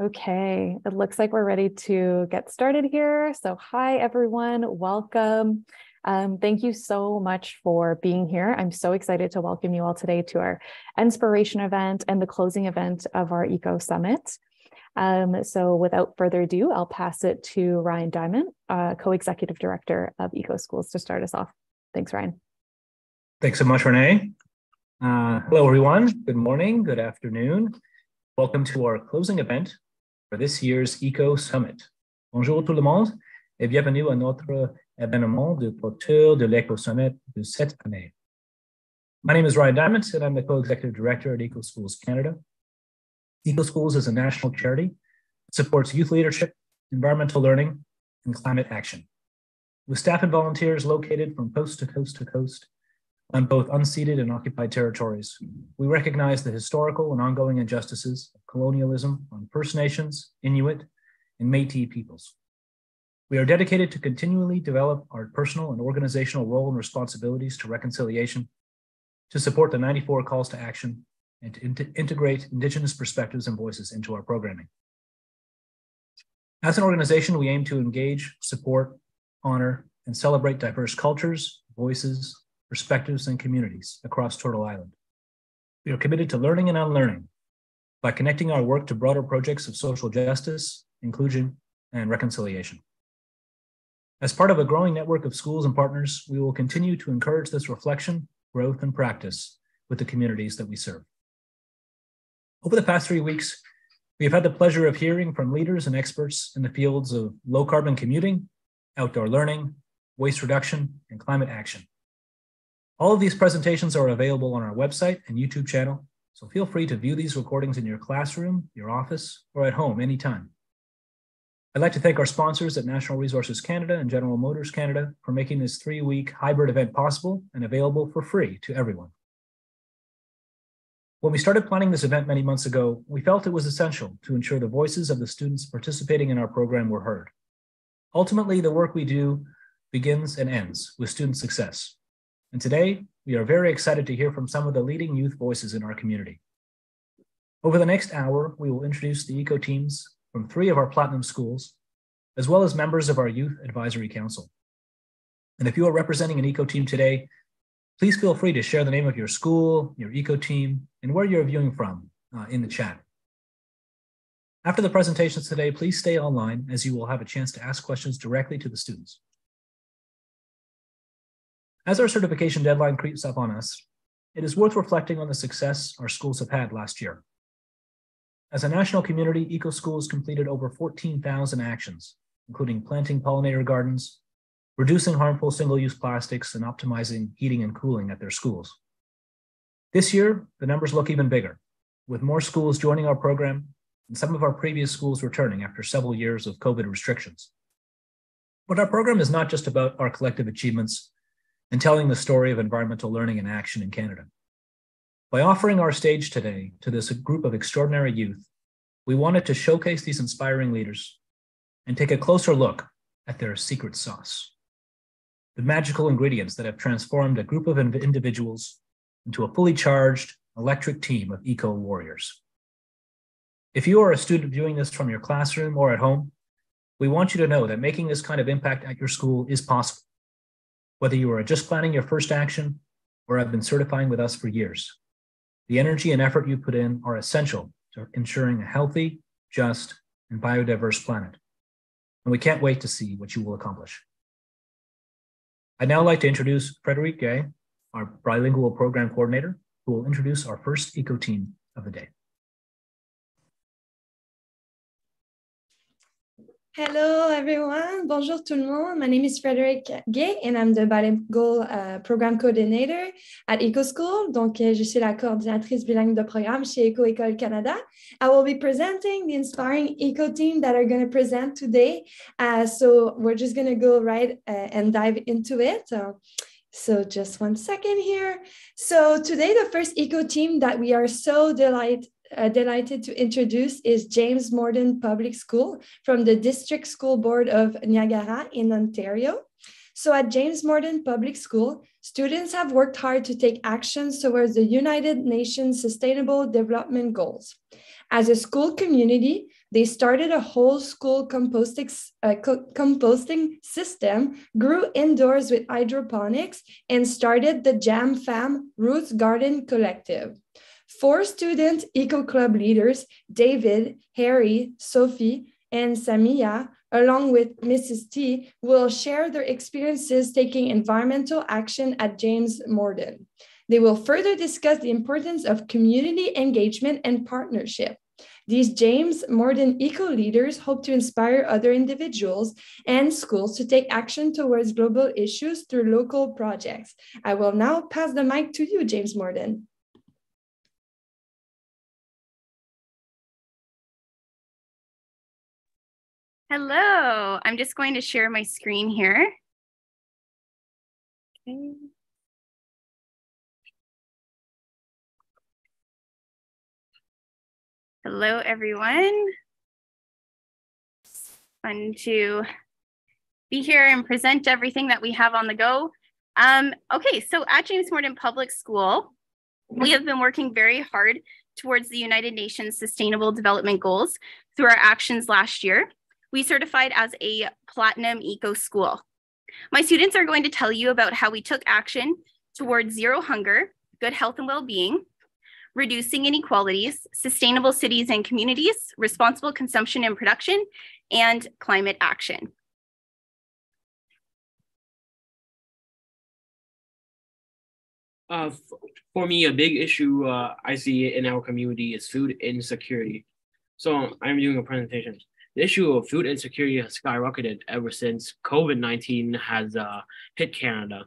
Okay, it looks like we're ready to get started here. So, hi everyone, welcome. Um, thank you so much for being here. I'm so excited to welcome you all today to our inspiration event and the closing event of our Eco Summit. Um, so, without further ado, I'll pass it to Ryan Diamond, uh, co executive director of Eco Schools, to start us off. Thanks, Ryan. Thanks so much, Renee. Uh, hello, everyone. Good morning, good afternoon. Welcome to our closing event for this year's Eco Summit. Bonjour tout le monde et bienvenue à notre événement de porteur de l'Eco Summit de cette année. My name is Ryan Diamond, and I'm the co-executive director at Eco Schools Canada. Eco Schools is a national charity that supports youth leadership, environmental learning, and climate action. With staff and volunteers located from coast to coast to coast, on both unceded and occupied territories. We recognize the historical and ongoing injustices of colonialism on First Nations, Inuit, and Métis peoples. We are dedicated to continually develop our personal and organizational role and responsibilities to reconciliation, to support the 94 calls to action, and to in integrate Indigenous perspectives and voices into our programming. As an organization, we aim to engage, support, honor, and celebrate diverse cultures, voices, perspectives, and communities across Turtle Island. We are committed to learning and unlearning by connecting our work to broader projects of social justice, inclusion, and reconciliation. As part of a growing network of schools and partners, we will continue to encourage this reflection, growth, and practice with the communities that we serve. Over the past three weeks, we have had the pleasure of hearing from leaders and experts in the fields of low carbon commuting, outdoor learning, waste reduction, and climate action. All of these presentations are available on our website and YouTube channel, so feel free to view these recordings in your classroom, your office, or at home anytime. I'd like to thank our sponsors at National Resources Canada and General Motors Canada for making this three-week hybrid event possible and available for free to everyone. When we started planning this event many months ago, we felt it was essential to ensure the voices of the students participating in our program were heard. Ultimately, the work we do begins and ends with student success. And today, we are very excited to hear from some of the leading youth voices in our community. Over the next hour, we will introduce the ECO teams from three of our Platinum schools, as well as members of our Youth Advisory Council. And if you are representing an ECO team today, please feel free to share the name of your school, your ECO team, and where you're viewing from uh, in the chat. After the presentations today, please stay online as you will have a chance to ask questions directly to the students. As our certification deadline creeps up on us, it is worth reflecting on the success our schools have had last year. As a national community, Eco Schools completed over 14,000 actions, including planting pollinator gardens, reducing harmful single-use plastics, and optimizing heating and cooling at their schools. This year, the numbers look even bigger, with more schools joining our program and some of our previous schools returning after several years of COVID restrictions. But our program is not just about our collective achievements and telling the story of environmental learning and action in Canada. By offering our stage today to this group of extraordinary youth, we wanted to showcase these inspiring leaders and take a closer look at their secret sauce, the magical ingredients that have transformed a group of individuals into a fully charged electric team of eco warriors. If you are a student viewing this from your classroom or at home, we want you to know that making this kind of impact at your school is possible whether you are just planning your first action or have been certifying with us for years. The energy and effort you put in are essential to ensuring a healthy, just, and biodiverse planet. And we can't wait to see what you will accomplish. I'd now like to introduce Frederic Gay, our bilingual program coordinator, who will introduce our first eco team of the day. Hello, everyone. Bonjour tout le monde. My name is Frederick Gay and I'm the bilingual uh, program coordinator at Eco School. Donc, euh, je suis la coordinatrice bilingue de programme chez Eco École Canada. I will be presenting the inspiring Eco team that are going to present today. Uh, so, we're just going to go right uh, and dive into it. So just one second here. So today, the first eco team that we are so delighted uh, delighted to introduce is James Morden Public School from the District School Board of Niagara in Ontario. So at James Morden Public School, students have worked hard to take actions towards the United Nations Sustainable Development Goals. As a school community, they started a whole school composting, uh, co composting system, grew indoors with hydroponics, and started the Jam Fam Roots Garden Collective. Four student eco club leaders, David, Harry, Sophie, and Samia, along with Mrs. T, will share their experiences taking environmental action at James Morden. They will further discuss the importance of community engagement and partnership. These James Morden eco leaders hope to inspire other individuals and schools to take action towards global issues through local projects. I will now pass the mic to you, James Morden. Hello, I'm just going to share my screen here. Okay. Hello, everyone. Fun to be here and present everything that we have on the go. Um, okay, so at James Morden Public School, we have been working very hard towards the United Nations Sustainable Development Goals through our actions last year we certified as a platinum eco school. My students are going to tell you about how we took action towards zero hunger, good health and well-being, reducing inequalities, sustainable cities and communities, responsible consumption and production, and climate action. Uh, for me, a big issue uh, I see in our community is food insecurity. So I'm doing a presentation the issue of food insecurity has skyrocketed ever since COVID 19 has uh, hit Canada.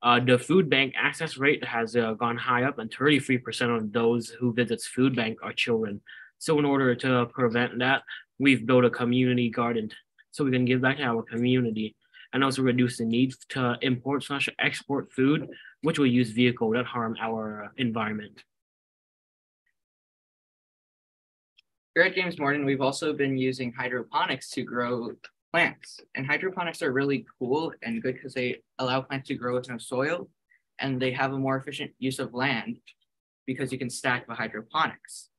Uh, the food bank access rate has uh, gone high up, and 33% of those who visits food bank are children. So, in order to prevent that, we've built a community garden so we can give back to our community and also reduce the need to import slash export food, which will use vehicles that harm our environment. Here at James Morden, we've also been using hydroponics to grow plants. And hydroponics are really cool and good because they allow plants to grow with no soil and they have a more efficient use of land because you can stack the hydroponics,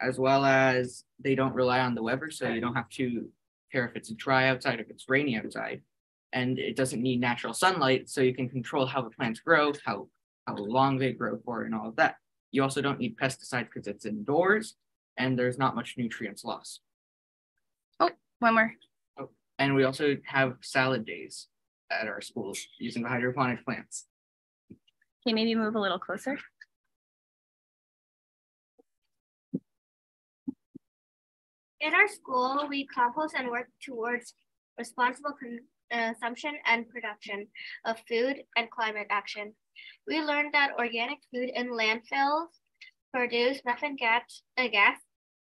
as well as they don't rely on the weather, so you don't have to care if it's dry outside, if it's rainy outside. And it doesn't need natural sunlight, so you can control how the plants grow, how, how long they grow for, and all of that. You also don't need pesticides because it's indoors, and there's not much nutrients lost. Oh, one more. Oh, and we also have salad days at our schools using the hydroponic plants. Okay, maybe move a little closer. In our school, we compost and work towards responsible consumption and production of food and climate action. We learned that organic food in landfills produce methane gas, uh, gas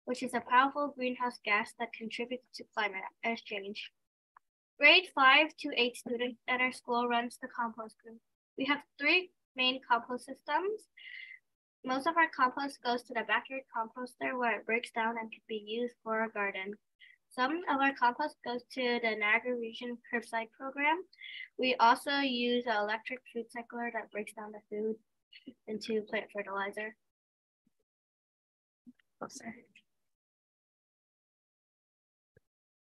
which is a powerful greenhouse gas that contributes to climate change. Grade 5 to 8 students at our school runs the compost group. We have three main compost systems. Most of our compost goes to the backyard composter where it breaks down and can be used for our garden. Some of our compost goes to the Niagara Region Curbside Program. We also use an electric food cycler that breaks down the food into plant fertilizer. Closer.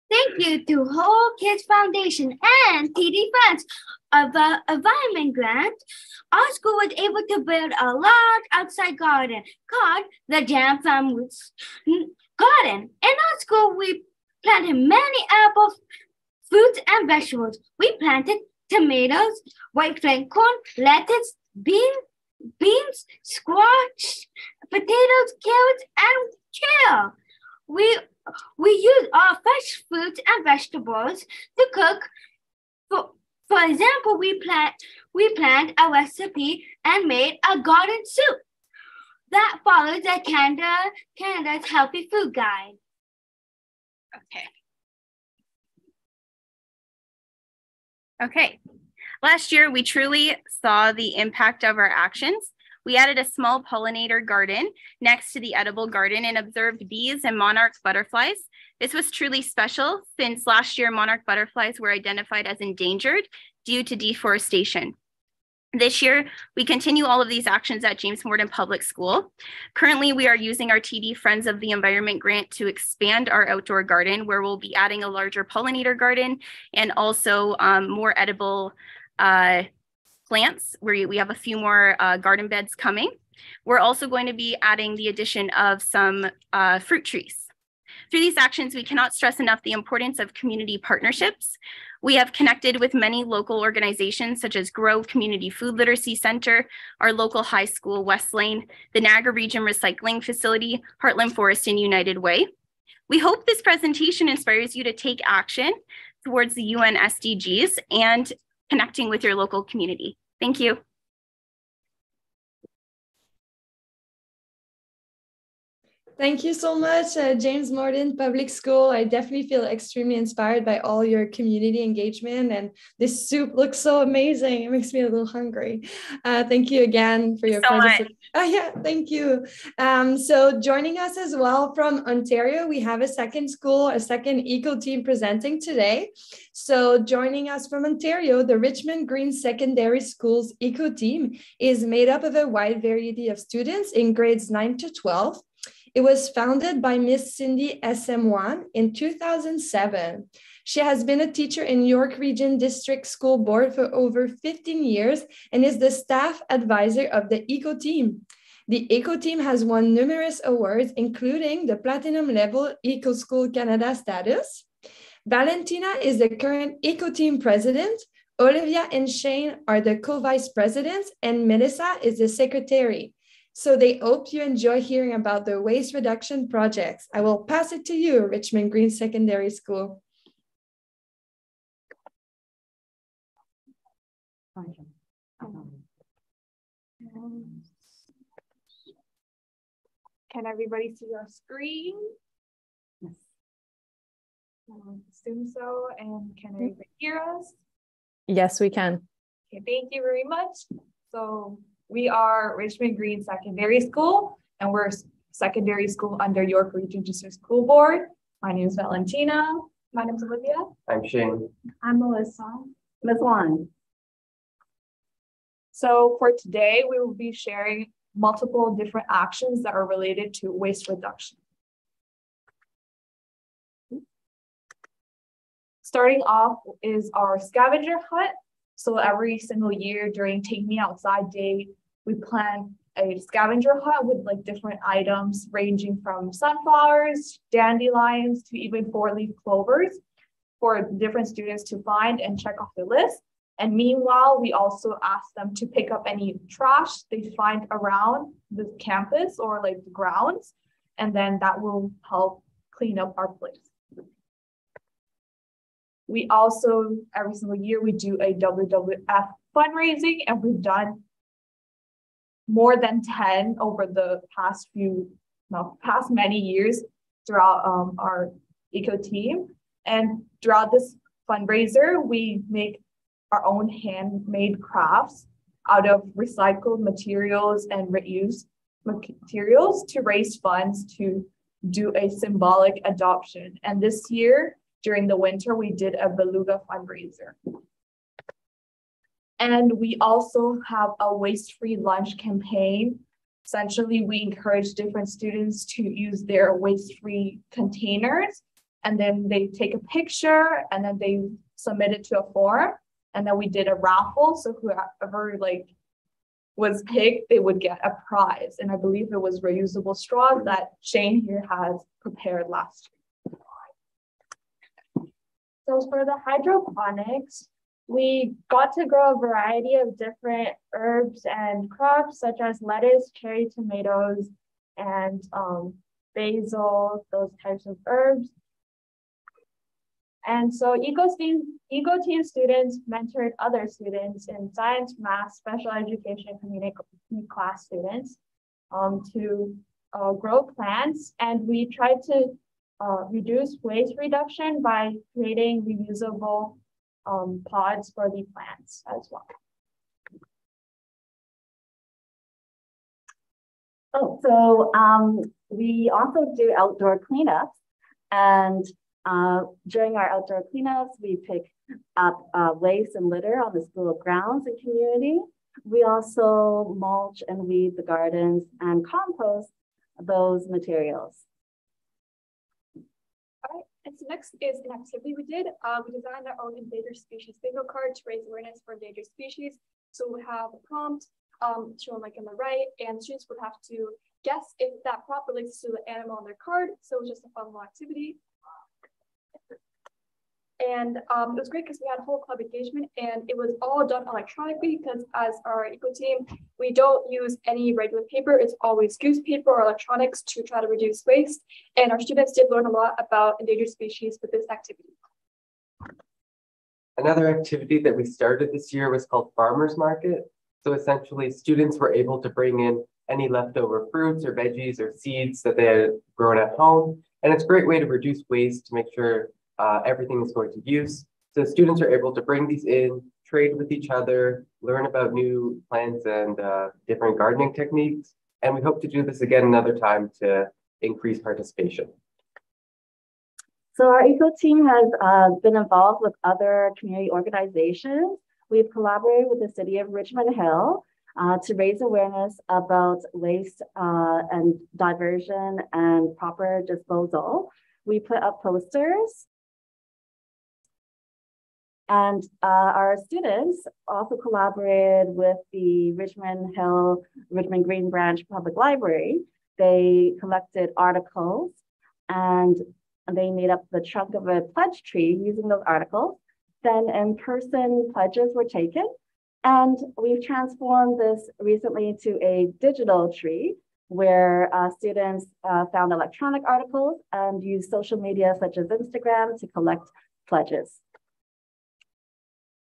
Thank you to Whole Kids Foundation and TD Friends of the Environment Grant, our school was able to build a large outside garden called the Jam Roots Garden. In our school, we planted many apple fruits and vegetables. We planted tomatoes, white flame corn, lettuce, bean, beans, squash, potatoes, carrots, and kale. We we use our fresh fruits and vegetables to cook. For, for example, we plant we planned a recipe and made a garden soup that follows the Canada Canada's healthy food guide. Okay. Okay. Last year, we truly saw the impact of our actions we added a small pollinator garden next to the edible garden and observed bees and monarch butterflies. This was truly special since last year monarch butterflies were identified as endangered due to deforestation. This year, we continue all of these actions at James Morden Public School. Currently, we are using our TD Friends of the Environment grant to expand our outdoor garden, where we'll be adding a larger pollinator garden and also um, more edible uh, plants, where we have a few more uh, garden beds coming. We're also going to be adding the addition of some uh, fruit trees. Through these actions, we cannot stress enough the importance of community partnerships. We have connected with many local organizations such as Grove Community Food Literacy Center, our local high school, West Lane, the Niagara Region Recycling Facility, Heartland Forest, and United Way. We hope this presentation inspires you to take action towards the UN SDGs and connecting with your local community. Thank you. Thank you so much, uh, James Morden Public School. I definitely feel extremely inspired by all your community engagement, and this soup looks so amazing. It makes me a little hungry. Uh, thank you again for your so participation. Oh, yeah, thank you. Um, so, joining us as well from Ontario, we have a second school, a second eco team presenting today. So, joining us from Ontario, the Richmond Green Secondary School's eco team is made up of a wide variety of students in grades 9 to 12. It was founded by Miss Cindy SM1 in 2007. She has been a teacher in York Region District School Board for over 15 years and is the staff advisor of the ECO team. The ECO team has won numerous awards, including the Platinum Level Eco School Canada status. Valentina is the current ECO team president. Olivia and Shane are the co-vice presidents, and Melissa is the secretary. So they hope you enjoy hearing about the waste reduction projects. I will pass it to you, Richmond Green Secondary School. Can everybody see your screen? Yes. Um, assume so. And can everybody hear us? Yes, we can. Okay, thank you very much. So we are Richmond Green Secondary School, and we're secondary school under York Region District School Board. My name is Valentina. My name is Olivia. I'm Shane. I'm Melissa. Ms. Juan. So for today, we will be sharing multiple different actions that are related to waste reduction. Starting off is our scavenger hunt. So every single year during Take Me Outside Day, we plan a scavenger hunt with like different items ranging from sunflowers, dandelions, to even four-leaf clovers for different students to find and check off the list. And meanwhile, we also ask them to pick up any trash they find around the campus or like the grounds, and then that will help clean up our place. We also, every single year, we do a WWF fundraising, and we've done more than 10 over the past few, no, past many years throughout um, our eco team. And throughout this fundraiser, we make our own handmade crafts out of recycled materials and reused materials to raise funds to do a symbolic adoption. And this year, during the winter, we did a beluga fundraiser. And we also have a waste-free lunch campaign. Essentially, we encourage different students to use their waste-free containers, and then they take a picture, and then they submit it to a form. And then we did a raffle, so whoever like was picked, they would get a prize. And I believe it was reusable straws that Shane here has prepared last year. So for the hydroponics, we got to grow a variety of different herbs and crops such as lettuce, cherry tomatoes, and um, basil, those types of herbs. And so Eco Team, students mentored other students in science, math, special education, community class students um, to uh, grow plants. And we tried to uh, reduce waste reduction by creating reusable um, pods for the plants as well. Oh, so um, we also do outdoor cleanups. And uh, during our outdoor cleanups, we pick up uh, waste and litter on the school grounds and community. We also mulch and weed the gardens and compost those materials. And so next is an activity we did. Uh, we designed our own endangered species bingo card to raise awareness for endangered species. So we have a prompt um, shown like on the right, and students would have to guess if that prop relates to the animal on their card. So it was just a fun little activity. And um, it was great because we had a whole club engagement and it was all done electronically because as our eco team, we don't use any regular paper. It's always goose paper or electronics to try to reduce waste. And our students did learn a lot about endangered species with this activity. Another activity that we started this year was called Farmers Market. So essentially students were able to bring in any leftover fruits or veggies or seeds that they had grown at home. And it's a great way to reduce waste to make sure uh, everything is going to use. So students are able to bring these in, trade with each other, learn about new plants and uh, different gardening techniques. And we hope to do this again another time to increase participation. So our ECO team has uh, been involved with other community organizations. We've collaborated with the city of Richmond Hill uh, to raise awareness about waste uh, and diversion and proper disposal. We put up posters and uh, our students also collaborated with the Richmond Hill, Richmond Green Branch Public Library. They collected articles and they made up the trunk of a pledge tree using those articles. Then in-person pledges were taken. And we've transformed this recently into a digital tree where uh, students uh, found electronic articles and used social media such as Instagram to collect pledges.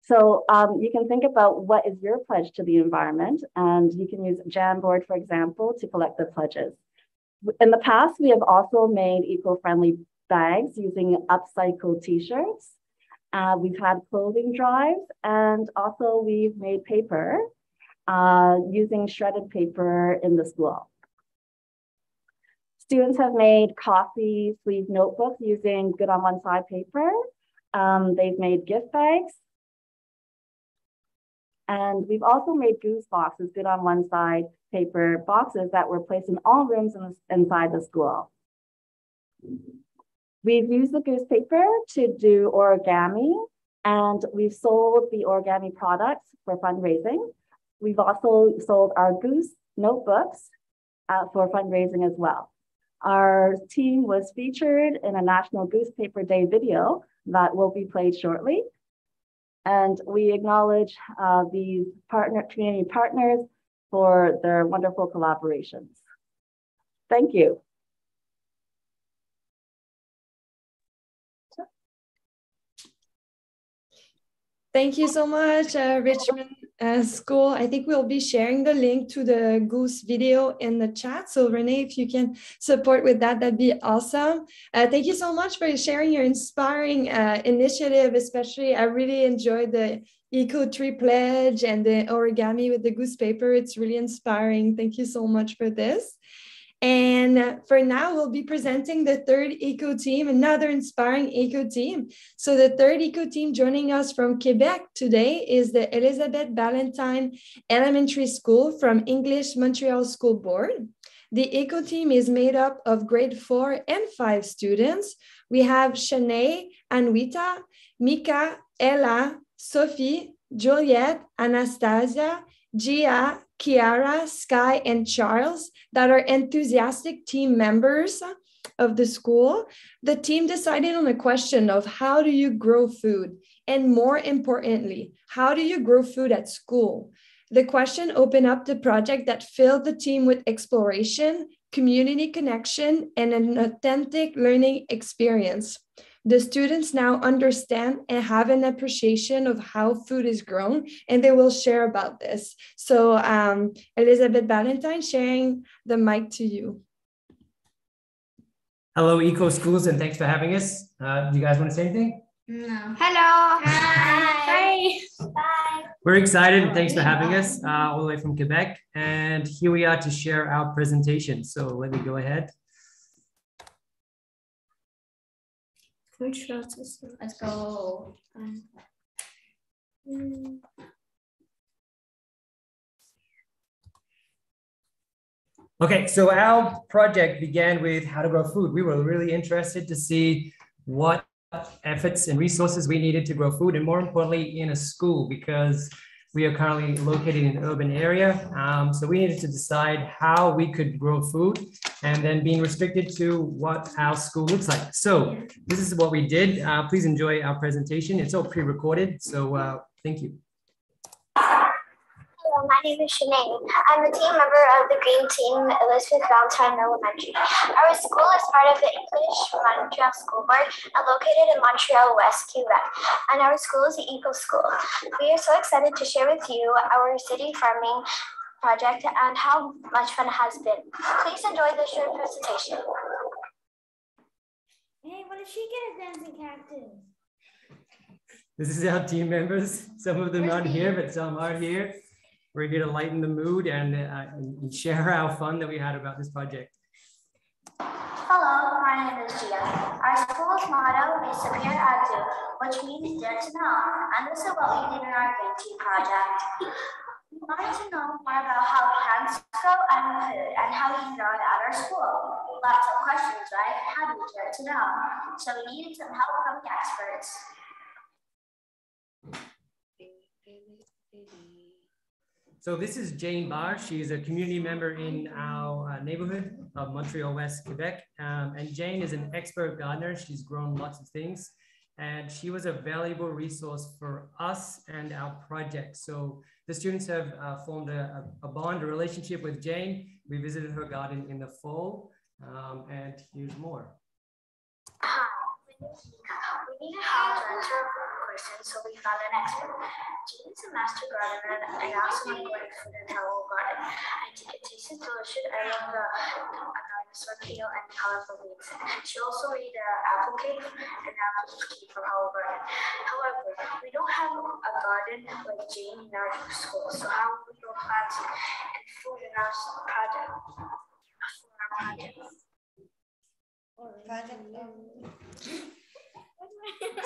So um, you can think about what is your pledge to the environment, and you can use Jamboard, for example, to collect the pledges. In the past, we have also made eco-friendly bags using upcycled t-shirts. Uh, we've had clothing drives, and also we've made paper uh, using shredded paper in the school. Students have made coffee sleeve notebooks using good on one side paper. Um, they've made gift bags and we've also made goose boxes, good on one side paper boxes that were placed in all rooms in the, inside the school. We've used the goose paper to do origami, and we've sold the origami products for fundraising. We've also sold our goose notebooks uh, for fundraising as well. Our team was featured in a National Goose Paper Day video that will be played shortly. And we acknowledge uh, these partner community partners for their wonderful collaborations. Thank you. Thank you so much, uh, Richmond uh, School. I think we'll be sharing the link to the Goose video in the chat. So Renee, if you can support with that, that'd be awesome. Uh, thank you so much for sharing your inspiring uh, initiative, especially I really enjoyed the Eco Tree Pledge and the origami with the goose paper. It's really inspiring. Thank you so much for this. And for now, we'll be presenting the third eco team, another inspiring eco team. So the third eco team joining us from Quebec today is the Elizabeth Ballantyne Elementary School from English Montreal School Board. The eco team is made up of grade four and five students. We have Shanae, Anwita, Mika, Ella, Sophie, Juliet, Anastasia, Gia, Kiara, Sky, and Charles that are enthusiastic team members of the school. The team decided on a question of how do you grow food? And more importantly, how do you grow food at school? The question opened up the project that filled the team with exploration, community connection, and an authentic learning experience. The students now understand and have an appreciation of how food is grown, and they will share about this. So, um, Elizabeth Ballantyne, sharing the mic to you. Hello, Eco Schools, and thanks for having us. Uh, do you guys want to say anything? No. Hello. Hi. Bye. We're excited and thanks for having us uh, all the way from Quebec. And here we are to share our presentation. So let me go ahead. Let's go. Um, Okay, so our project began with how to grow food. We were really interested to see what efforts and resources we needed to grow food, and more importantly, in a school, because we are currently located in an urban area. Um, so we needed to decide how we could grow food and then being restricted to what our school looks like. So this is what we did. Uh, please enjoy our presentation. It's all pre-recorded. So uh, thank you. Hello, my name is Shanae. I'm a team member of the Green Team Elizabeth Ballantyne Elementary. Our school is part of the English Montreal School Board and located in Montreal West, Quebec. And our school is the Eco School. We are so excited to share with you our city farming project and how much fun it has been. Please enjoy the short presentation. Hey, what did she get a dancing cactus? This is our team members. Some of them aren't here, but some are here. We're here to lighten the mood and, uh, and share how fun that we had about this project. Hello, my name is Gia. Our school's motto is Sapere Aude, which means dare to know, and this is what we did in our Green Tea project. We wanted to know more about how plants grow and food and how we grow it at our school. Lots of questions, right? How do we dare to know? So we needed some help from the experts. So this is Jane Barr. She's a community member in our uh, neighborhood of Montreal West, Quebec. Um, and Jane is an expert gardener. She's grown lots of things. And she was a valuable resource for us and our project. So the students have uh, formed a, a, bond, a relationship with Jane. We visited her garden in the fall. Um, and here's more. Hi, person, so we found an expert. Jane's a master gardener and also an organic food and herbal garden. I think it tastes delicious. I love the, the dinosaur peel and colorful beans. She also made an apple cake and apple cake from our garden. However, we don't have a garden like Jane in our school, so how will we grow plants and food in our project? For our project. Project.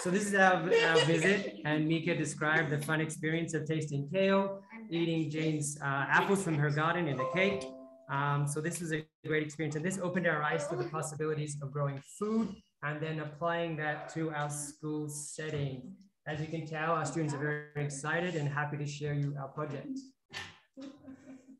So this is our, our visit, and Mika described the fun experience of tasting kale, eating Jane's uh, apples from her garden in the cake. Um, so this was a great experience, and this opened our eyes to the possibilities of growing food and then applying that to our school setting. As you can tell, our students are very excited and happy to share you our project.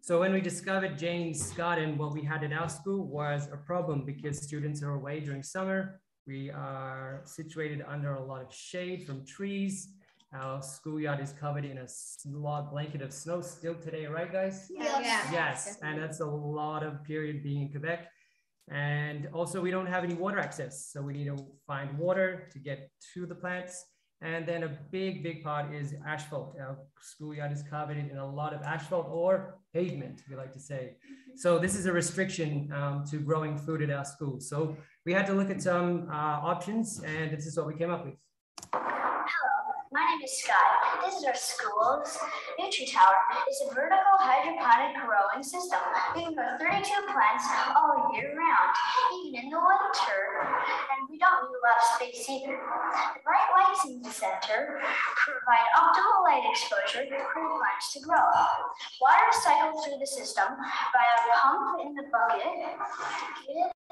So when we discovered Jane's garden, what we had at our school was a problem because students are away during summer we are situated under a lot of shade from trees. Our schoolyard is covered in a log blanket of snow still today, right, guys? Yes. Yes, and that's a lot of period being in Quebec. And also, we don't have any water access, so we need to find water to get to the plants. And then a big, big part is asphalt. Our schoolyard is covered in a lot of asphalt or pavement, we like to say. So this is a restriction um, to growing food at our school. So we had to look at some uh, options and this is what we came up with. Hello, my name is Sky. This is our school's Nutri Tower. It's a vertical hydroponic growing system. We can grow 32 plants all year round, even in the winter. And we don't need a lot of space either. The bright lights in the center provide optimal light exposure for the plants to grow. Water cycles through the system by a pump in the bucket.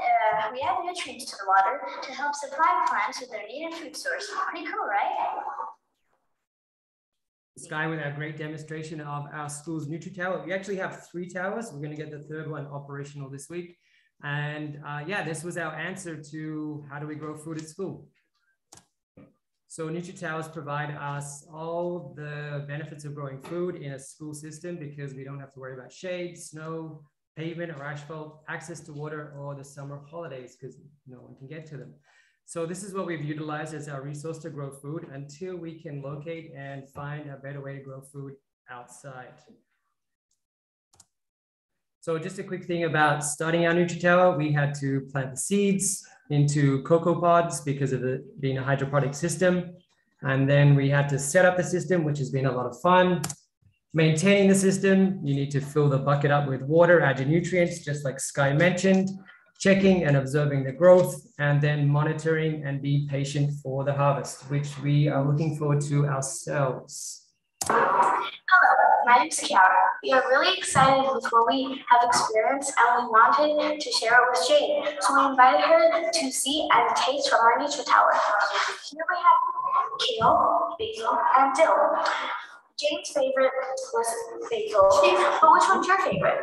Uh, we add nutrients to the water to help supply plants with their needed food source. Pretty cool, right? Sky with our great demonstration of our school's Nutri Tower. We actually have three towers. We're going to get the third one operational this week. And uh, yeah, this was our answer to how do we grow food at school. So Nutri Towers provide us all the benefits of growing food in a school system because we don't have to worry about shade, snow, pavement or asphalt, access to water, or the summer holidays because no one can get to them. So this is what we've utilized as our resource to grow food until we can locate and find a better way to grow food outside. So just a quick thing about starting our NutriTower, we had to plant the seeds into cocoa pods because of it being a hydroponic system. And then we had to set up the system, which has been a lot of fun. Maintaining the system, you need to fill the bucket up with water, add your nutrients, just like Sky mentioned checking and observing the growth, and then monitoring and be patient for the harvest, which we are looking forward to ourselves. Hello, my name is Kiara. We are really excited with what we have experienced and we wanted to share it with Jane. So we invited her to see and taste from our Nutri Tower. Here we have kale, basil, and dill. Jane's favorite was basil, but which one's your favorite?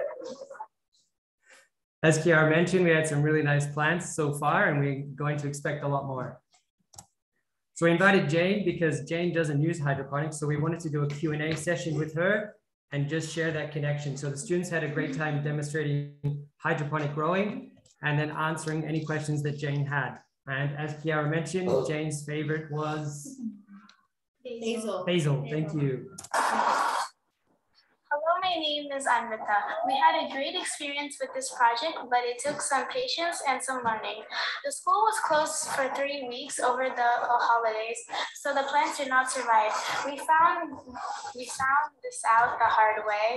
As Kiara mentioned, we had some really nice plants so far and we're going to expect a lot more. So we invited Jane because Jane doesn't use hydroponics. So we wanted to do a Q&A session with her and just share that connection. So the students had a great time demonstrating hydroponic growing and then answering any questions that Jane had. And as Kiara mentioned, Jane's favorite was Basil. Basil. Thank you. My name is Anvita. We had a great experience with this project, but it took some patience and some learning. The school was closed for three weeks over the holidays, so the plants did not survive. We found we found this out the hard way.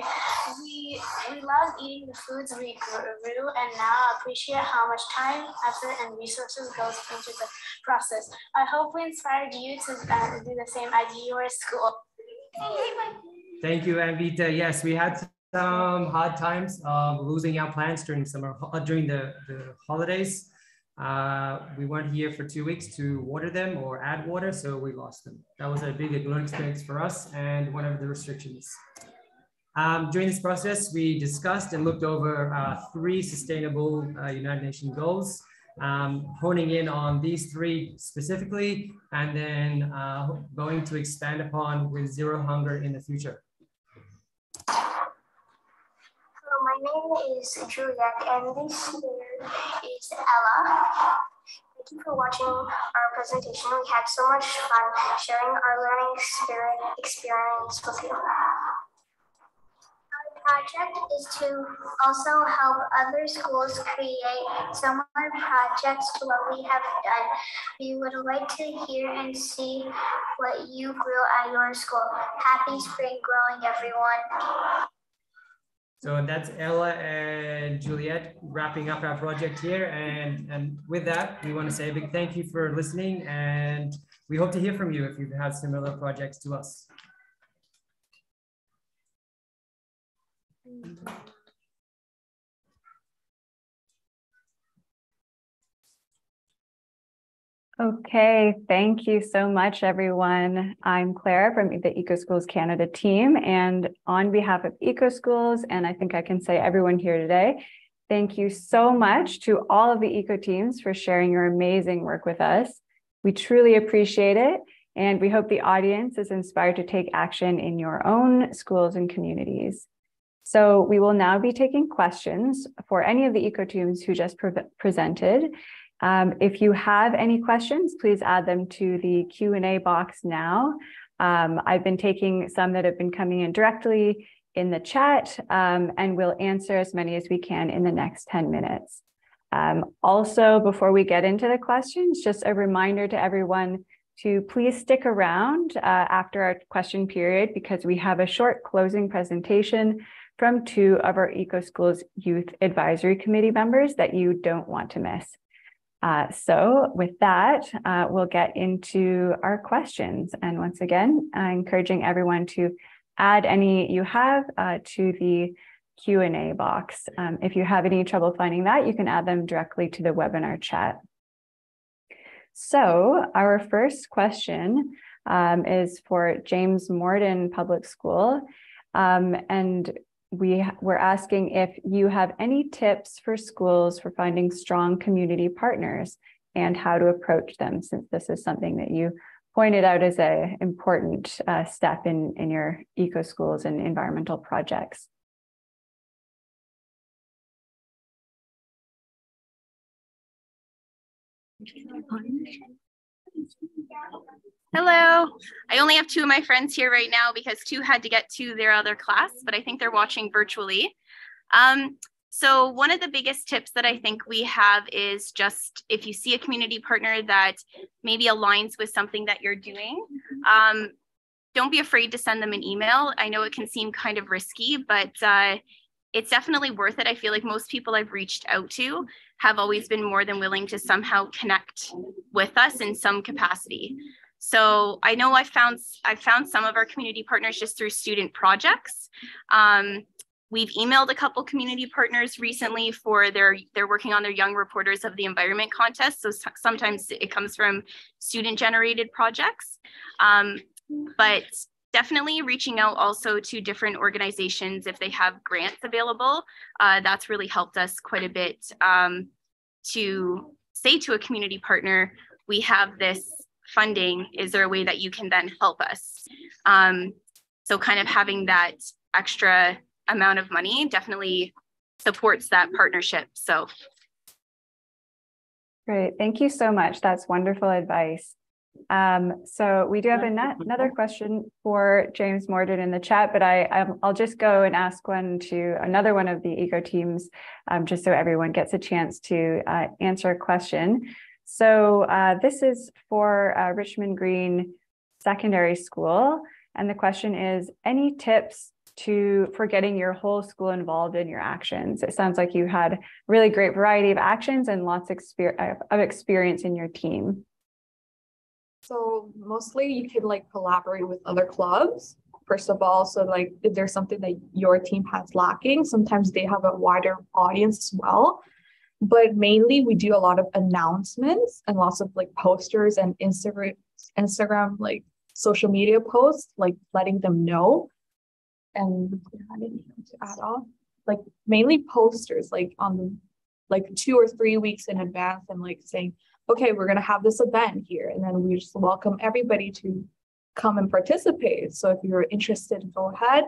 We we loved eating the foods we grew, and now appreciate how much time, effort, and resources goes into the process. I hope we inspired you to uh, do the same at your school. Thank you, Anvita. Yes, we had some hard times uh, losing our plants during summer uh, during the, the holidays. Uh, we weren't here for two weeks to water them or add water, so we lost them. That was a big learning experience for us and one of the restrictions. Um, during this process, we discussed and looked over uh, three sustainable uh, United Nations goals, um, honing in on these three specifically, and then uh, going to expand upon with zero hunger in the future. Hello, my name is Juliet, and this year is Ella. Thank you for watching our presentation. We had so much fun sharing our learning experience, experience with you. Our project is to also help other schools create similar projects to what we have done. We would like to hear and see what you grew at your school. Happy spring growing, everyone. So that's Ella and Juliet wrapping up our project here. And, and with that, we want to say a big thank you for listening. And we hope to hear from you if you've had similar projects to us. Okay, thank you so much, everyone. I'm Claire from the EcoSchools Canada team, and on behalf of EcoSchools, and I think I can say everyone here today, thank you so much to all of the eco teams for sharing your amazing work with us. We truly appreciate it, and we hope the audience is inspired to take action in your own schools and communities. So we will now be taking questions for any of the eco teams who just pre presented. Um, if you have any questions, please add them to the Q&A box now. Um, I've been taking some that have been coming in directly in the chat, um, and we'll answer as many as we can in the next 10 minutes. Um, also, before we get into the questions, just a reminder to everyone to please stick around uh, after our question period because we have a short closing presentation from two of our EcoSchools Youth Advisory Committee members that you don't want to miss. Uh, so with that, uh, we'll get into our questions. And once again, uh, encouraging everyone to add any you have uh, to the Q&A box. Um, if you have any trouble finding that, you can add them directly to the webinar chat. So our first question um, is for James Morden Public School. Um, and we were asking if you have any tips for schools for finding strong community partners and how to approach them, since this is something that you pointed out as an important uh, step in, in your eco schools and environmental projects. Hello. I only have two of my friends here right now because two had to get to their other class, but I think they're watching virtually. Um, so one of the biggest tips that I think we have is just if you see a community partner that maybe aligns with something that you're doing, um, don't be afraid to send them an email. I know it can seem kind of risky, but uh, it's definitely worth it. I feel like most people I've reached out to have always been more than willing to somehow connect with us in some capacity. so I know I found I found some of our community partners just through student projects. Um, we've emailed a couple community partners recently for their they're working on their young reporters of the environment contest. So sometimes it comes from student generated projects, um, but definitely reaching out also to different organizations if they have grants available. Uh, that's really helped us quite a bit um, to say to a community partner, we have this funding. Is there a way that you can then help us? Um, so kind of having that extra amount of money definitely supports that partnership. So Great. Thank you so much. That's wonderful advice. Um, so we do have another question for James Morden in the chat, but I, I'll just go and ask one to another one of the ECO teams, um, just so everyone gets a chance to uh, answer a question. So uh, this is for uh, Richmond Green Secondary School. And the question is, any tips to for getting your whole school involved in your actions? It sounds like you had really great variety of actions and lots of experience in your team. So mostly you can like collaborate with other clubs. First of all, so like if there's something that your team has lacking, sometimes they have a wider audience as well. But mainly we do a lot of announcements and lots of like posters and Instagram Instagram like social media posts, like letting them know. And I didn't to add on. Like mainly posters, like on the like two or three weeks in advance and like saying, okay, we're going to have this event here. And then we just welcome everybody to come and participate. So if you're interested, go ahead.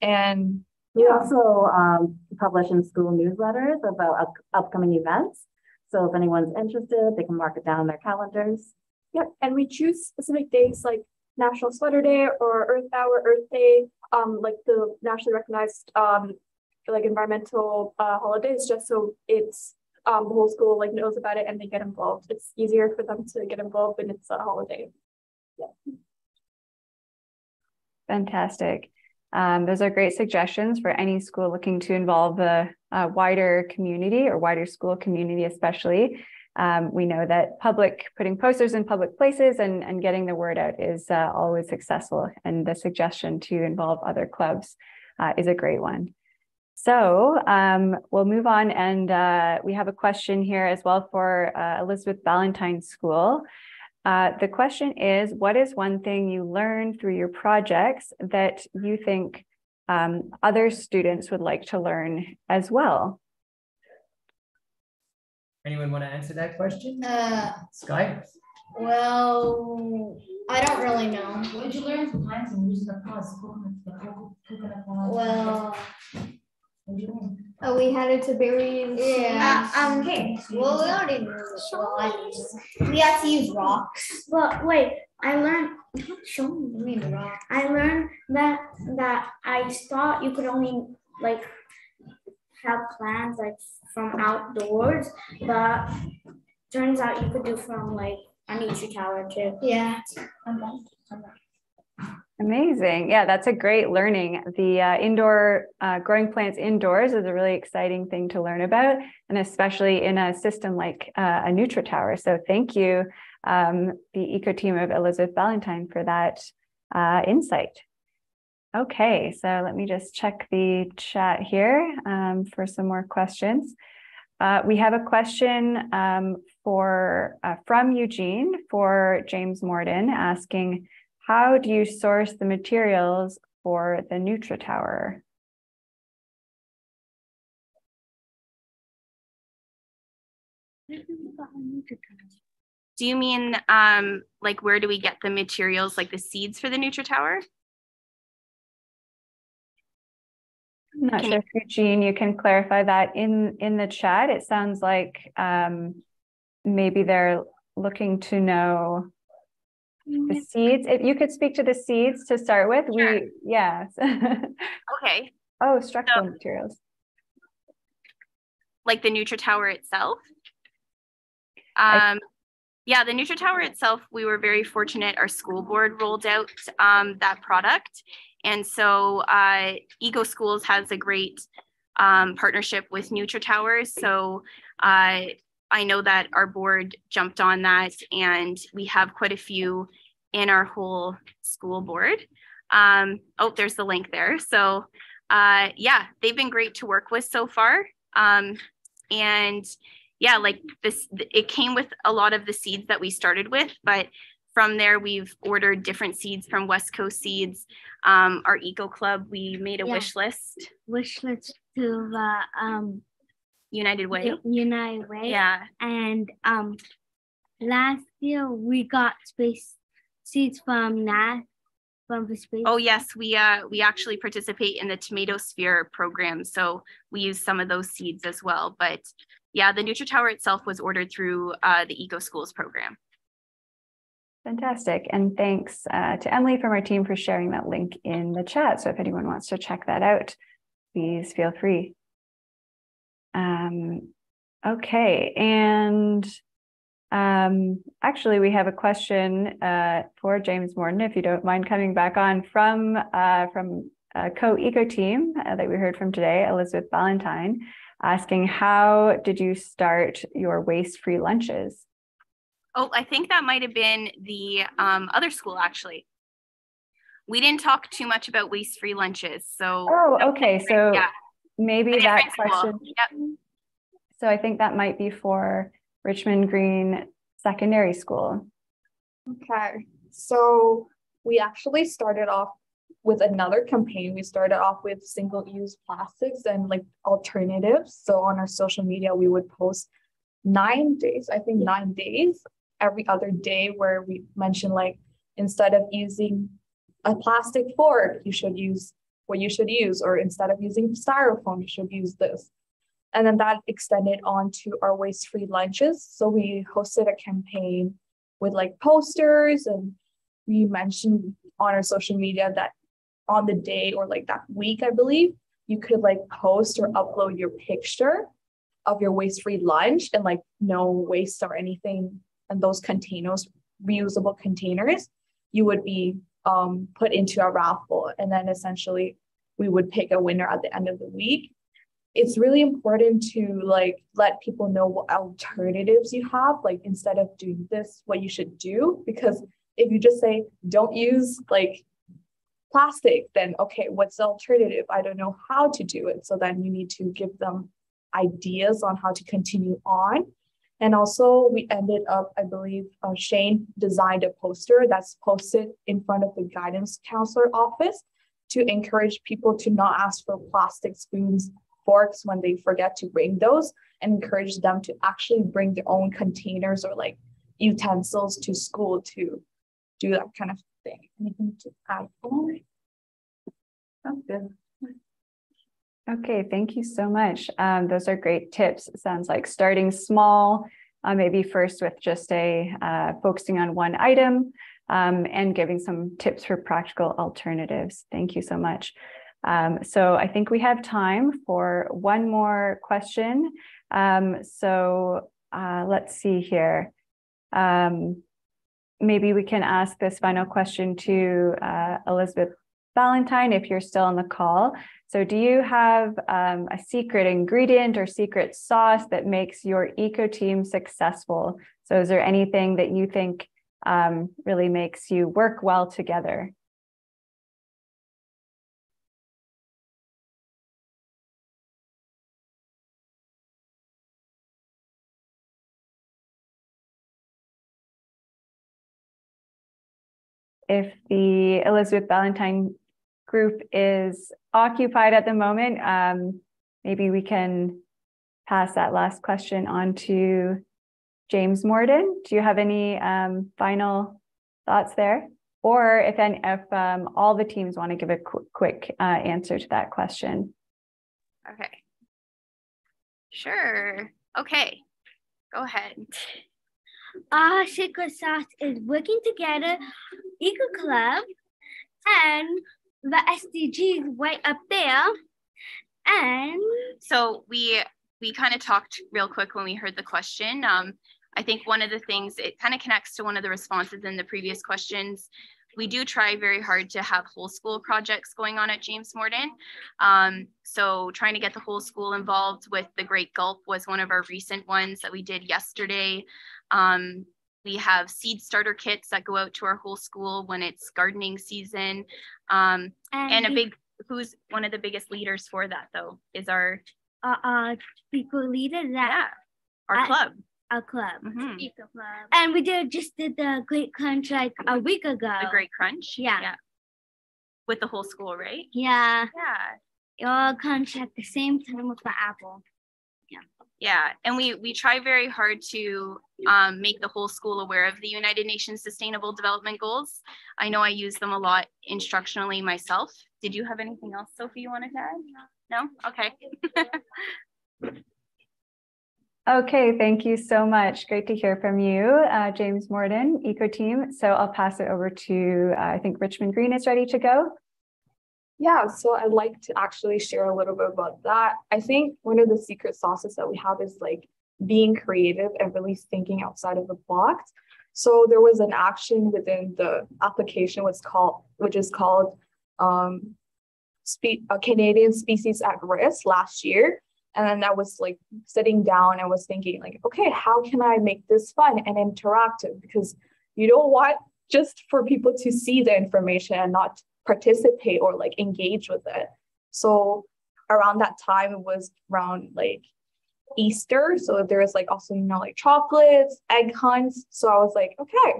And we also um, publish in school newsletters about up upcoming events. So if anyone's interested, they can mark it down on their calendars. Yep, and we choose specific days like National Sweater Day or Earth Hour, Earth Day, um, like the nationally recognized um, like environmental uh, holidays, just so it's um, the whole school like knows about it and they get involved. It's easier for them to get involved when it's a holiday. Yeah. Fantastic. Um, those are great suggestions for any school looking to involve a, a wider community or wider school community, especially. Um, we know that public putting posters in public places and, and getting the word out is uh, always successful. And the suggestion to involve other clubs uh, is a great one. So um, we'll move on and uh, we have a question here as well for uh, Elizabeth Ballantyne School. Uh, the question is, what is one thing you learned through your projects that you think um, other students would like to learn as well? Anyone want to answer that question? Uh, Sky? Well, I don't really know. What did you learn from plants and using the pods. Well, Oh, we had a Tiberian. Yeah. Uh, um, okay. Well, we already knew. We had to use rocks. But wait. I learned. Show me. I rock. I learned that that I thought you could only like have plans like from outdoors, but turns out you could do from like a Nutri-Tower too. Yeah. Amazing. Yeah, that's a great learning. The uh, indoor uh, growing plants indoors is a really exciting thing to learn about, and especially in a system like uh, a Nutri-Tower. So thank you, um, the eco team of Elizabeth Ballantyne for that uh, insight. Okay, so let me just check the chat here um, for some more questions. Uh, we have a question um, for uh, from Eugene for James Morden asking, how do you source the materials for the Nutri-Tower? Do you mean um, like where do we get the materials, like the seeds for the Nutri-Tower? I'm not can sure you- if Eugene, you can clarify that in in the chat. It sounds like um, maybe they're looking to know the seeds. If you could speak to the seeds to start with, sure. we yes. okay. Oh, structural so, materials. Like the Nutri-Tower itself. Um, yeah, the Nutri-Tower itself, we were very fortunate. Our school board rolled out um, that product. And so uh, Eco Schools has a great um, partnership with Nutri-Towers. So uh, I know that our board jumped on that and we have quite a few in our whole school board. Um, oh, there's the link there. So uh, yeah, they've been great to work with so far. Um, and yeah, like this, it came with a lot of the seeds that we started with, but from there, we've ordered different seeds from West Coast Seeds. Um, our Eco Club, we made a yeah. wish list. Wish list to the um, United Way. United Way. Yeah. And um, last year we got space seeds from NAS from the space. Oh yes, we uh we actually participate in the Tomatosphere program, so we use some of those seeds as well. But yeah, the Nutri Tower itself was ordered through uh, the Eco Schools program. Fantastic. And thanks uh, to Emily from our team for sharing that link in the chat. So if anyone wants to check that out, please feel free. Um, okay. And um, actually, we have a question uh, for James Morden, if you don't mind coming back on from uh, from uh, co-eco team uh, that we heard from today, Elizabeth Ballantyne, asking how did you start your waste-free lunches? Oh, I think that might have been the um, other school actually. We didn't talk too much about waste-free lunches, so. Oh, okay. So yeah. maybe that question. Yep. So I think that might be for Richmond Green Secondary School. Okay. So we actually started off with another campaign. We started off with single-use plastics and like alternatives. So on our social media, we would post nine days, I think nine days every other day where we mention like instead of using a plastic fork, you should use what you should use, or instead of using styrofoam, you should use this. And then that extended on to our waste-free lunches. So we hosted a campaign with like posters and we mentioned on our social media that on the day or like that week, I believe, you could like post or upload your picture of your waste-free lunch and like no waste or anything and those containers, reusable containers, you would be um, put into a raffle. And then essentially we would pick a winner at the end of the week. It's really important to like let people know what alternatives you have, like instead of doing this, what you should do. Because if you just say don't use like plastic, then okay, what's the alternative? I don't know how to do it. So then you need to give them ideas on how to continue on. And also, we ended up, I believe, uh, Shane designed a poster that's posted in front of the guidance counselor office to encourage people to not ask for plastic spoons, forks when they forget to bring those, and encourage them to actually bring their own containers or like utensils to school to do that kind of thing. Anything to add? Sounds. Okay, thank you so much. Um, those are great tips. It sounds like starting small, uh, maybe first with just a uh, focusing on one item um, and giving some tips for practical alternatives. Thank you so much. Um, so I think we have time for one more question. Um, so uh, let's see here. Um, maybe we can ask this final question to uh, Elizabeth Ballantyne if you're still on the call. So do you have um, a secret ingredient or secret sauce that makes your eco team successful? So is there anything that you think um, really makes you work well together? If the Elizabeth Ballantyne group is occupied at the moment, um, maybe we can pass that last question on to James Morden. Do you have any um, final thoughts there? Or if, any, if um, all the teams want to give a qu quick uh, answer to that question. Okay. Sure. Okay. Go ahead. Our secret sauce is working together, Eco Club, and the SDGs right up there. And so we we kind of talked real quick when we heard the question. Um, I think one of the things it kind of connects to one of the responses in the previous questions. We do try very hard to have whole school projects going on at James Morden. Um, so trying to get the whole school involved with the Great Gulp was one of our recent ones that we did yesterday. Um, we have seed starter kits that go out to our whole school when it's gardening season. Um, and, and a big, who's one of the biggest leaders for that though, is our uh, uh people leader that yeah, our club. Our club. Mm-hmm. club. And we did just did the Great Crunch like a week ago. The Great Crunch. Yeah. yeah. With the whole school, right? Yeah. Yeah. It all crunch at the same time with the apple. Yeah. And we we try very hard to um, make the whole school aware of the United Nations Sustainable Development Goals. I know I use them a lot instructionally myself. Did you have anything else, Sophie, you wanted to add? No? Okay. okay, thank you so much. Great to hear from you, uh, James Morden, Eco Team. So I'll pass it over to, uh, I think Richmond Green is ready to go. Yeah, so I'd like to actually share a little bit about that. I think one of the secret sauces that we have is like being creative and really thinking outside of the box. So there was an action within the application was called, which is called um, spe- a Canadian species at risk last year. And then I was like sitting down and was thinking like, okay, how can I make this fun and interactive? Because you don't want just for people to see the information and not participate or like engage with it. So around that time, it was around like Easter. So there was like also, you know, like chocolates, egg hunts. So I was like, okay,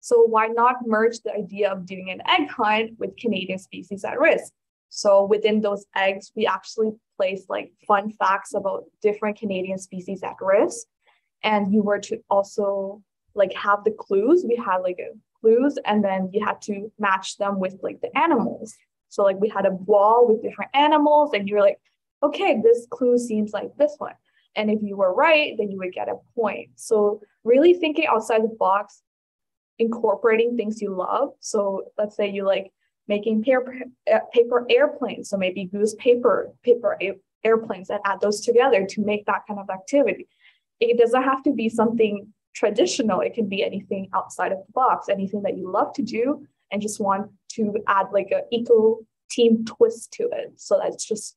so why not merge the idea of doing an egg hunt with Canadian species at risk? So within those eggs, we actually placed like fun facts about different Canadian species at risk. And you were to also like have the clues. We had like a clues and then you had to match them with like the animals. So like we had a wall with different animals and you're like, okay, this clue seems like this one. And if you were right, then you would get a point. So really thinking outside the box, incorporating things you love. So let's say you like making paper, uh, paper airplanes. So maybe use paper, paper airplanes and add those together to make that kind of activity. It doesn't have to be something traditional. It can be anything outside of the box, anything that you love to do and just want to add like an eco team twist to it. So that's just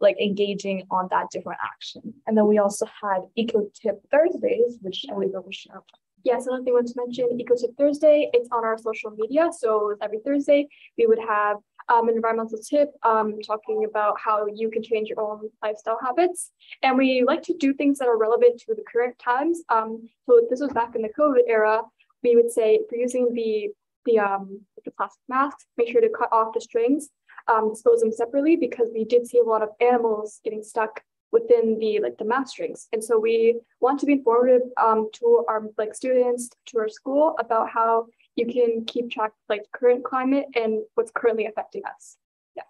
like engaging on that different action. And then we also had Eco Tip Thursdays, which I believe will share. Yes, another thing I want to mention, Eco Tip Thursday, it's on our social media. So every Thursday, we would have um, environmental tip um, talking about how you can change your own lifestyle habits. And we like to do things that are relevant to the current times. Um, so this was back in the COVID era. We would say if you're using the the um, the plastic masks, make sure to cut off the strings, um, dispose them separately because we did see a lot of animals getting stuck within the like the mask strings. And so we want to be informative um, to our like students, to our school about how you can keep track of like current climate and what's currently affecting us. Yeah.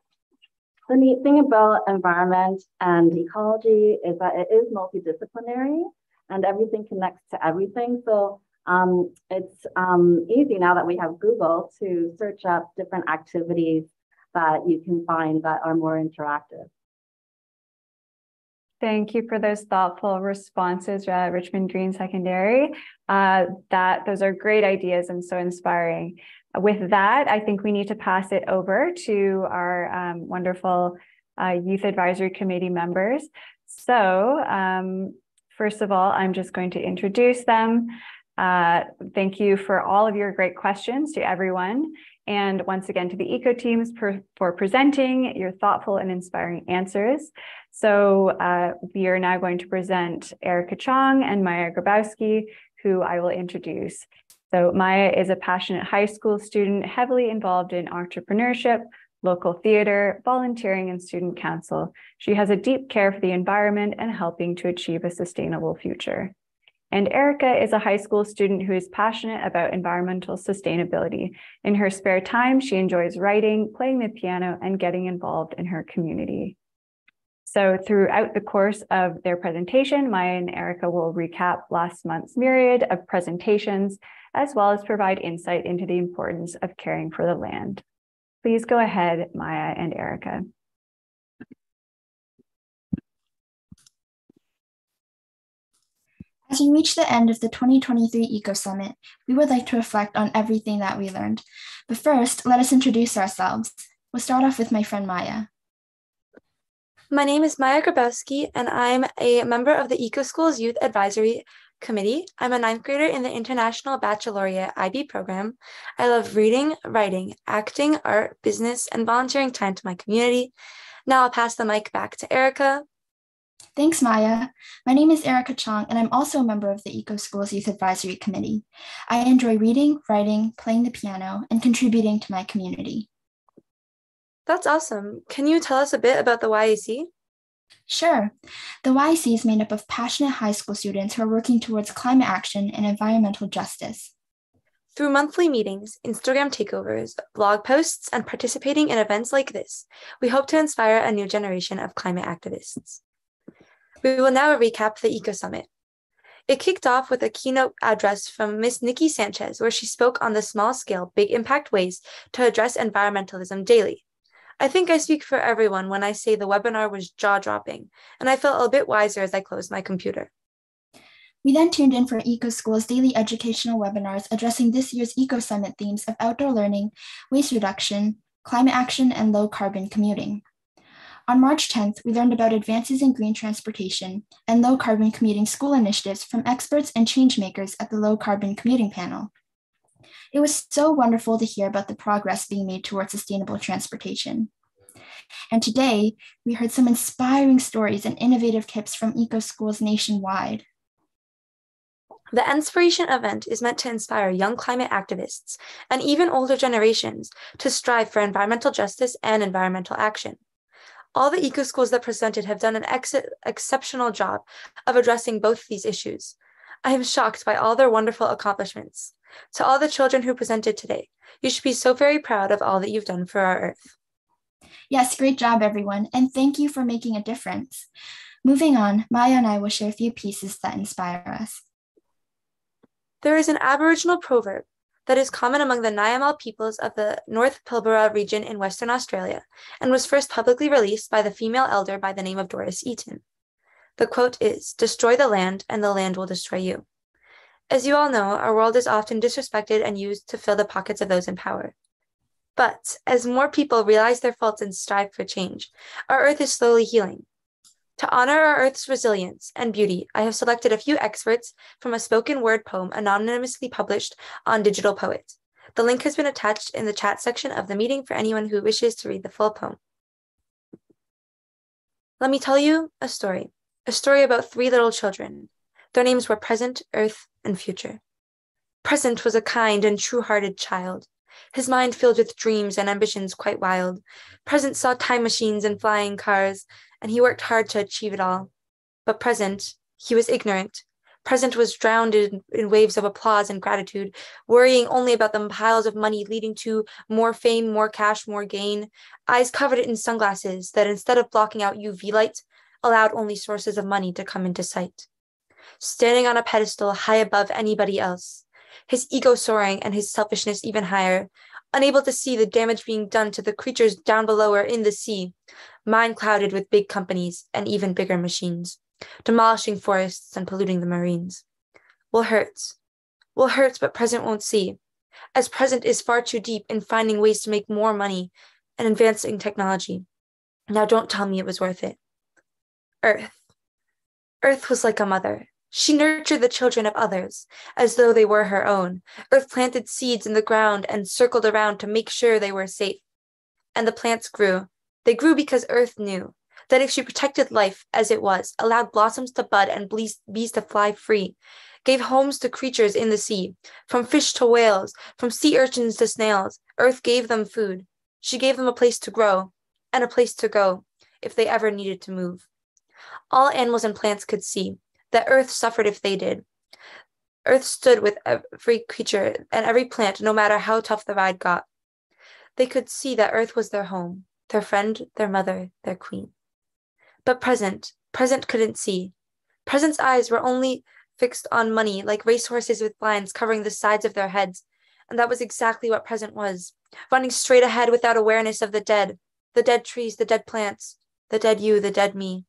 The neat thing about environment and ecology is that it is multidisciplinary and everything connects to everything. So um, it's um, easy now that we have Google to search up different activities that you can find that are more interactive. Thank you for those thoughtful responses, uh, Richmond Green Secondary. Uh, that those are great ideas and so inspiring. With that, I think we need to pass it over to our um, wonderful uh, Youth Advisory Committee members. So um, first of all, I'm just going to introduce them. Uh, thank you for all of your great questions to everyone. And once again, to the ECO teams per, for presenting your thoughtful and inspiring answers. So uh, we are now going to present Erica Chong and Maya Grabowski, who I will introduce. So Maya is a passionate high school student, heavily involved in entrepreneurship, local theater, volunteering, and student council. She has a deep care for the environment and helping to achieve a sustainable future. And Erica is a high school student who is passionate about environmental sustainability. In her spare time, she enjoys writing, playing the piano, and getting involved in her community. So throughout the course of their presentation, Maya and Erica will recap last month's myriad of presentations, as well as provide insight into the importance of caring for the land. Please go ahead, Maya and Erica. As we reach the end of the 2023 Eco Summit, we would like to reflect on everything that we learned. But first, let us introduce ourselves. We'll start off with my friend Maya. My name is Maya Grabowski, and I'm a member of the Eco Schools Youth Advisory committee. I'm a ninth grader in the International Baccalaureate IB program. I love reading, writing, acting, art, business, and volunteering time to my community. Now I'll pass the mic back to Erica. Thanks, Maya. My name is Erica Chong, and I'm also a member of the Eco Schools Youth Advisory Committee. I enjoy reading, writing, playing the piano, and contributing to my community. That's awesome. Can you tell us a bit about the YEC? Sure. The YEC is made up of passionate high school students who are working towards climate action and environmental justice. Through monthly meetings, Instagram takeovers, blog posts, and participating in events like this, we hope to inspire a new generation of climate activists. We will now recap the Eco Summit. It kicked off with a keynote address from Ms. Nikki Sanchez, where she spoke on the small scale, big impact ways to address environmentalism daily. I think I speak for everyone when I say the webinar was jaw dropping, and I felt a bit wiser as I closed my computer. We then tuned in for Eco School's daily educational webinars addressing this year's Eco Summit themes of outdoor learning, waste reduction, climate action, and low carbon commuting. On March 10th, we learned about advances in green transportation and low carbon commuting school initiatives from experts and changemakers at the Low Carbon Commuting Panel. It was so wonderful to hear about the progress being made towards sustainable transportation. And today, we heard some inspiring stories and innovative tips from eco schools nationwide. The EnSpiration event is meant to inspire young climate activists and even older generations to strive for environmental justice and environmental action. All the eco schools that presented have done an ex- exceptional job of addressing both these issues. I am shocked by all their wonderful accomplishments. To all the children who presented today, you should be so very proud of all that you've done for our Earth. Yes, great job, everyone, and thank you for making a difference. Moving on, Maya and I will share a few pieces that inspire us. There is an Aboriginal proverb that is common among the Nyamal peoples of the North Pilbara region in Western Australia and was first publicly released by the female elder by the name of Doris Eaton. The quote is Destroy the land, and the land will destroy you. As you all know, our world is often disrespected and used to fill the pockets of those in power. But as more people realize their faults and strive for change, our Earth is slowly healing. To honor our Earth's resilience and beauty, I have selected a few excerpts from a spoken word poem anonymously published on Digital Poet. The link has been attached in the chat section of the meeting for anyone who wishes to read the full poem. Let me tell you a story, a story about three little children their names were Present, Earth, and Future. Present was a kind and true hearted child, his mind filled with dreams and ambitions quite wild. Present saw time machines and flying cars, and he worked hard to achieve it all. But Present, he was ignorant. Present was drowned in, in, waves of applause and gratitude, worrying only about the piles of money leading to more fame, more cash, more gain. Eyes covered in sunglasses that, instead of blocking out UV light, allowed only sources of money to come into sight standing on a pedestal high above anybody else, his ego soaring and his selfishness even higher, unable to see the damage being done to the creatures down below or in the sea, mind clouded with big companies and even bigger machines, demolishing forests and polluting the marines. Will hurts. Will hurts, but present won't see, as present is far too deep in finding ways to make more money and advancing technology. Now don't tell me it was worth it. Earth. Earth was like a mother, she nurtured the children of others as though they were her own. Earth planted seeds in the ground and circled around to make sure they were safe. And the plants grew. They grew because Earth knew that if she protected life as it was, allowed blossoms to bud and bees to fly free, gave homes to creatures in the sea, from fish to whales, from sea urchins to snails, Earth gave them food. She gave them a place to grow and a place to go if they ever needed to move. All animals and plants could see that earth suffered if they did. Earth stood with every creature and every plant, no matter how tough the ride got. They could see that earth was their home, their friend, their mother, their queen. But present, present couldn't see. Present's eyes were only fixed on money, like racehorses with blinds covering the sides of their heads. And that was exactly what present was running straight ahead without awareness of the dead, the dead trees, the dead plants, the dead you, the dead me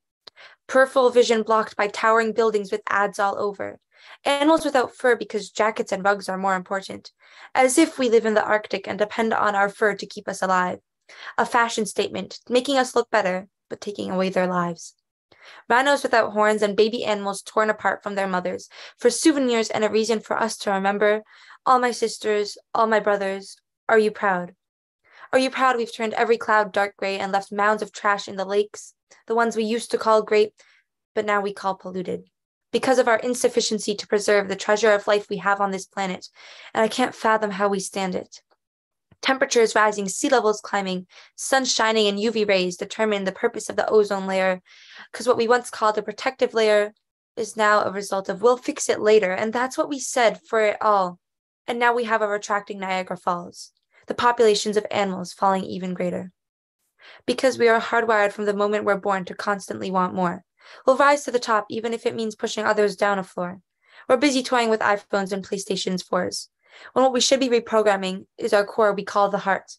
peripheral vision blocked by towering buildings with ads all over, animals without fur because jackets and rugs are more important, as if we live in the Arctic and depend on our fur to keep us alive. A fashion statement, making us look better, but taking away their lives. rhinos without horns, and baby animals torn apart from their mothers, for souvenirs and a reason for us to remember. All my sisters, all my brothers, are you proud? Are you proud we've turned every cloud dark gray and left mounds of trash in the lakes, the ones we used to call great, but now we call polluted? Because of our insufficiency to preserve the treasure of life we have on this planet, and I can't fathom how we stand it. Temperatures rising, sea levels climbing, sun shining, and UV rays determine the purpose of the ozone layer. Because what we once called a protective layer is now a result of we'll fix it later. And that's what we said for it all. And now we have a retracting Niagara Falls, the populations of animals falling even greater. Because we are hardwired from the moment we're born to constantly want more. We'll rise to the top, even if it means pushing others down a floor. We're busy toying with iPhones and PlayStations 4s when what we should be reprogramming is our core we call the heart.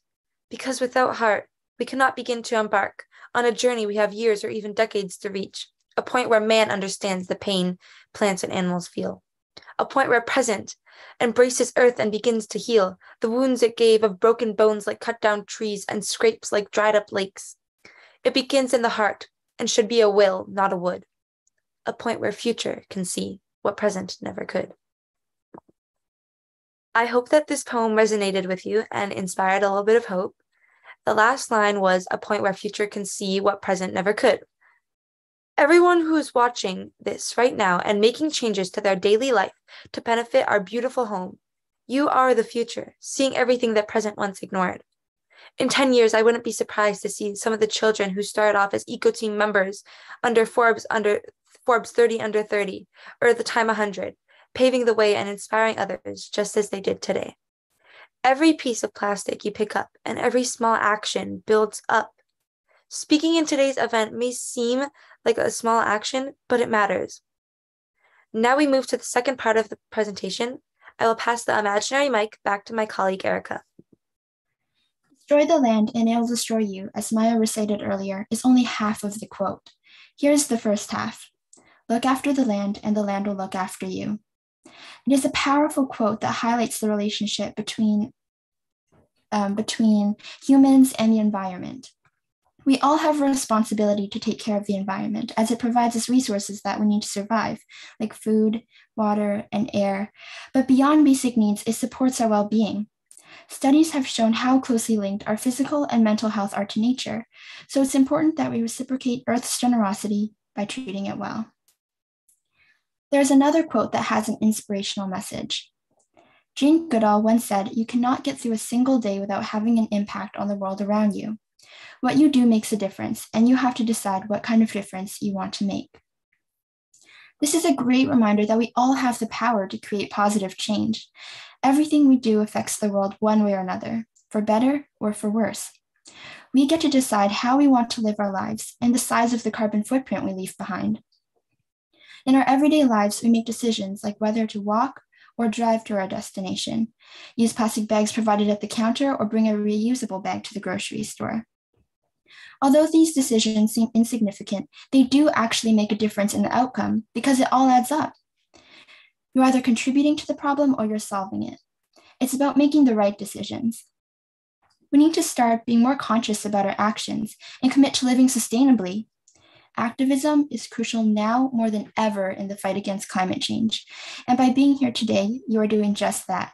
Because without heart, we cannot begin to embark on a journey we have years or even decades to reach, a point where man understands the pain plants and animals feel, a point where present embraces earth and begins to heal the wounds it gave of broken bones like cut down trees and scrapes like dried up lakes. It begins in the heart and should be a will, not a wood, a point where future can see what present never could. I hope that this poem resonated with you and inspired a little bit of hope. The last line was a point where future can see what present never could. Everyone who is watching this right now and making changes to their daily life to benefit our beautiful home, you are the future, seeing everything that present once ignored. In 10 years, I wouldn't be surprised to see some of the children who started off as eco team members under Forbes under Forbes 30 under 30 or the time 100 paving the way and inspiring others just as they did today. Every piece of plastic you pick up and every small action builds up. Speaking in today's event may seem like a small action, but it matters. Now we move to the second part of the presentation. I will pass the imaginary mic back to my colleague Erica. Destroy the land and it'll destroy you, as Maya recited earlier, is only half of the quote. Here's the first half Look after the land, and the land will look after you. It is a powerful quote that highlights the relationship between, um, between humans and the environment. We all have a responsibility to take care of the environment as it provides us resources that we need to survive, like food, water, and air. But beyond basic needs, it supports our well being. Studies have shown how closely linked our physical and mental health are to nature, so it's important that we reciprocate Earth's generosity by treating it well. There's another quote that has an inspirational message. Jane Goodall once said, You cannot get through a single day without having an impact on the world around you. What you do makes a difference, and you have to decide what kind of difference you want to make. This is a great reminder that we all have the power to create positive change. Everything we do affects the world one way or another, for better or for worse. We get to decide how we want to live our lives and the size of the carbon footprint we leave behind. In our everyday lives, we make decisions like whether to walk or drive to our destination, use plastic bags provided at the counter, or bring a reusable bag to the grocery store. Although these decisions seem insignificant, they do actually make a difference in the outcome because it all adds up. You're either contributing to the problem or you're solving it. It's about making the right decisions. We need to start being more conscious about our actions and commit to living sustainably Activism is crucial now more than ever in the fight against climate change. And by being here today, you are doing just that.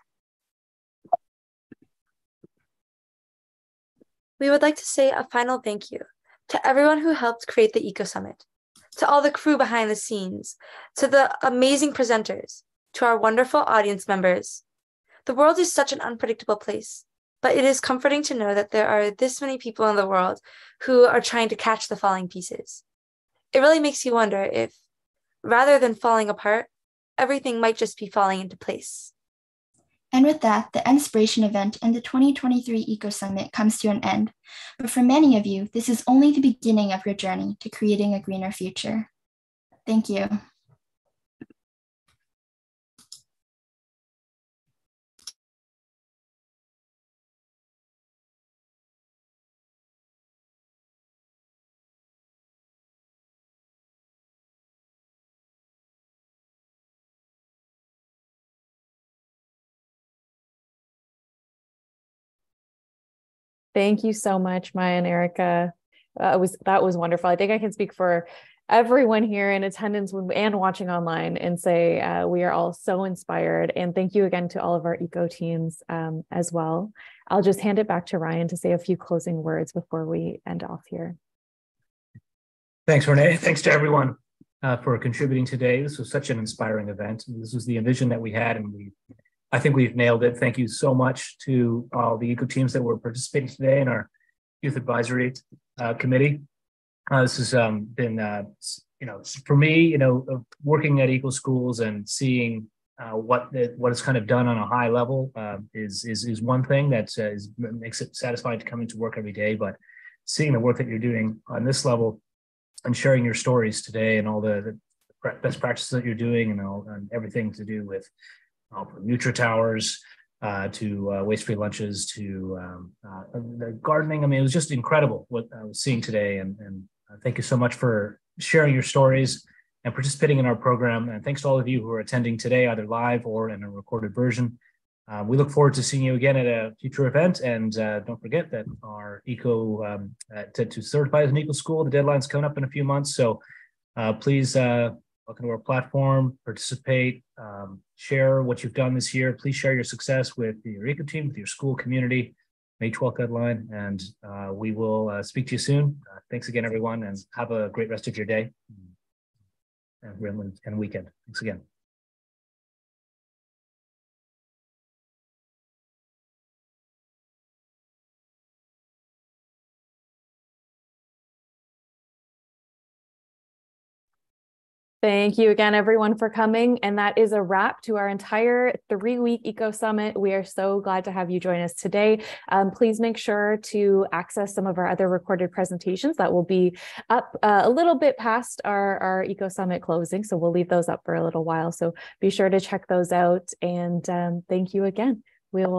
We would like to say a final thank you to everyone who helped create the Eco Summit, to all the crew behind the scenes, to the amazing presenters, to our wonderful audience members. The world is such an unpredictable place, but it is comforting to know that there are this many people in the world who are trying to catch the falling pieces it really makes you wonder if rather than falling apart, everything might just be falling into place. And with that, the EnSpiration event and the 2023 Eco Summit comes to an end. But for many of you, this is only the beginning of your journey to creating a greener future. Thank you. Thank you so much, Maya and Erica. Uh, was that was wonderful. I think I can speak for everyone here in attendance and watching online and say uh, we are all so inspired. And thank you again to all of our eco teams um, as well. I'll just hand it back to Ryan to say a few closing words before we end off here. Thanks, Renee. Thanks to everyone uh, for contributing today. This was such an inspiring event. This was the vision that we had, and we, I think we've nailed it. Thank you so much to all the eco teams that were participating today in our youth advisory uh, committee. Uh, this has um, been, uh, you know, for me, you know, working at eco schools and seeing uh, what the, what is kind of done on a high level uh, is is is one thing that uh, is, makes it satisfying to come into work every day. But seeing the work that you're doing on this level and sharing your stories today and all the, the best practices that you're doing and, all, and everything to do with from Nutri-Towers uh, to uh, waste-free lunches to um, uh, the gardening. I mean, it was just incredible what I was seeing today. And, and uh, thank you so much for sharing your stories and participating in our program. And thanks to all of you who are attending today, either live or in a recorded version. Uh, we look forward to seeing you again at a future event. And uh, don't forget that our eco um, uh, to, to, certify as an eco school, the deadline's coming up in a few months. So uh, please uh, welcome to our platform, participate, um, share what you've done this year. Please share your success with your eco team, with your school community. May 12th deadline, and uh, we will speak to you soon. thanks again, everyone, and have a great rest of your day and weekend. Thanks again. Thank you again, everyone, for coming. And that is a wrap to our entire three week Eco Summit. We are so glad to have you join us today. Um, please make sure to access some of our other recorded presentations that will be up uh, a little bit past our, our Eco Summit closing. So we'll leave those up for a little while. So be sure to check those out. And um, thank you again. We'll